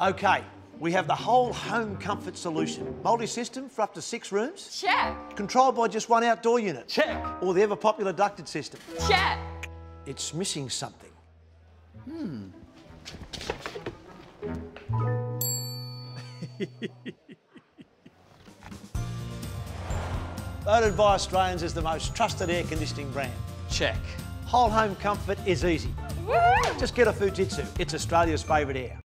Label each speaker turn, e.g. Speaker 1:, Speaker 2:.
Speaker 1: Okay, we have the whole home comfort solution. Multi-system for up to six rooms.
Speaker 2: Check.
Speaker 1: Controlled by just one outdoor unit.
Speaker 3: Check.
Speaker 1: Or the ever-popular ducted system.
Speaker 2: Check.
Speaker 1: It's missing something. Hmm. Voted by Australians as the most trusted air conditioning brand.
Speaker 3: Check.
Speaker 1: Whole home comfort is easy.
Speaker 2: Woo!
Speaker 1: Just get a Fujitsu. It's Australia's favourite air.